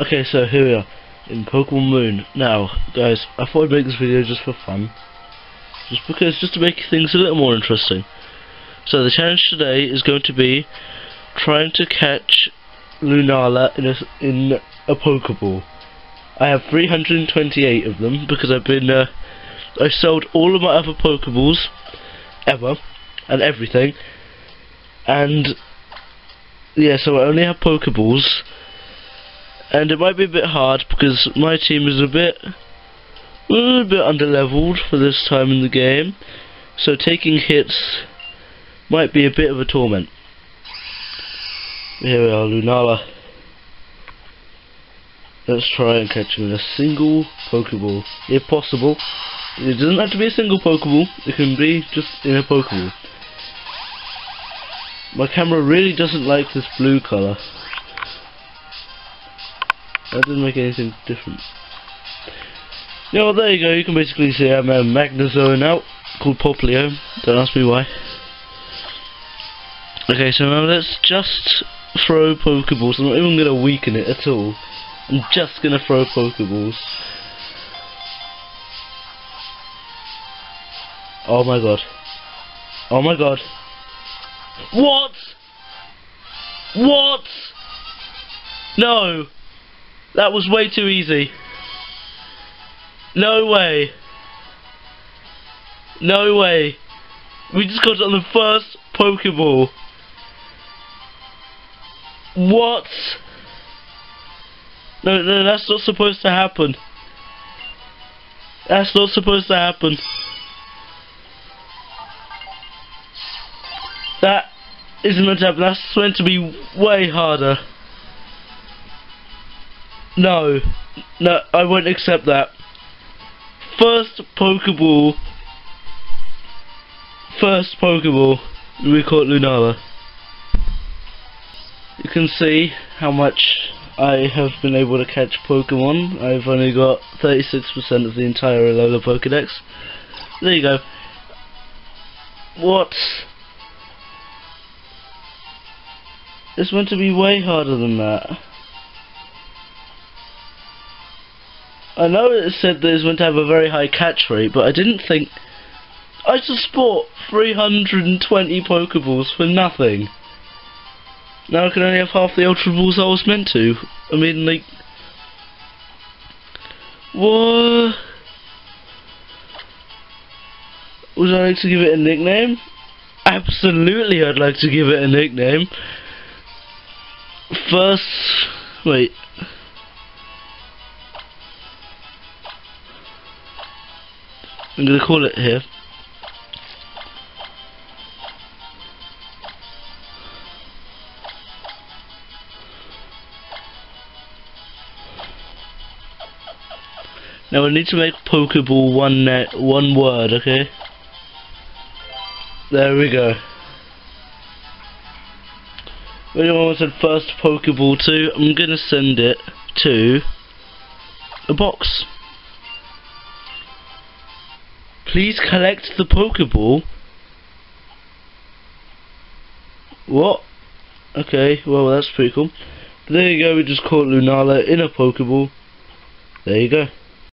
Okay, so here we are in Pokemon Moon. Now, guys, I thought I'd make this video just for fun. Just because, just to make things a little more interesting. So the challenge today is going to be trying to catch Lunala in a, in a Pokeball. I have 328 of them because I've been, uh, I sold all of my other Pokeballs ever and everything. And, yeah, so I only have Pokeballs and it might be a bit hard because my team is a bit a little bit underleveled for this time in the game. So taking hits might be a bit of a torment. Here we are Lunala. Let's try and catch him in a single pokeball if possible. It doesn't have to be a single pokeball. It can be just in a pokeball. My camera really doesn't like this blue colour that didn't make anything different. Yeah, well, there you go. You can basically see I'm um, a Magnezone out called Popplio. Don't ask me why. Okay, so now let's just throw Pokeballs. I'm not even going to weaken it at all. I'm just going to throw Pokeballs. Oh my god. Oh my god. What? What? No. That was way too easy. No way. No way. We just got it on the first Pokeball. What? No, no, that's not supposed to happen. That's not supposed to happen. That isn't meant to happen. That's meant to be way harder. No. No, I won't accept that. First Pokeball. First Pokeball. We caught Lunala. You can see how much I have been able to catch Pokemon. I've only got 36% of the entire Alola Pokedex. There you go. What? It's meant to be way harder than that. I know it said that it's meant to have a very high catch rate, but I didn't think... I just bought 320 Pokeballs for nothing. Now I can only have half the Ultra Balls I was meant to. I mean, like... What? Would I like to give it a nickname? Absolutely I'd like to give it a nickname. First... Wait... I'm going to call it here. Now I need to make Pokeball one net one word, okay? There we go. Anyone said first Pokeball to, I'm gonna send it to a box. Please collect the Pokeball. What? Okay, well that's pretty cool. There you go, we just caught Lunala in a Pokeball. There you go.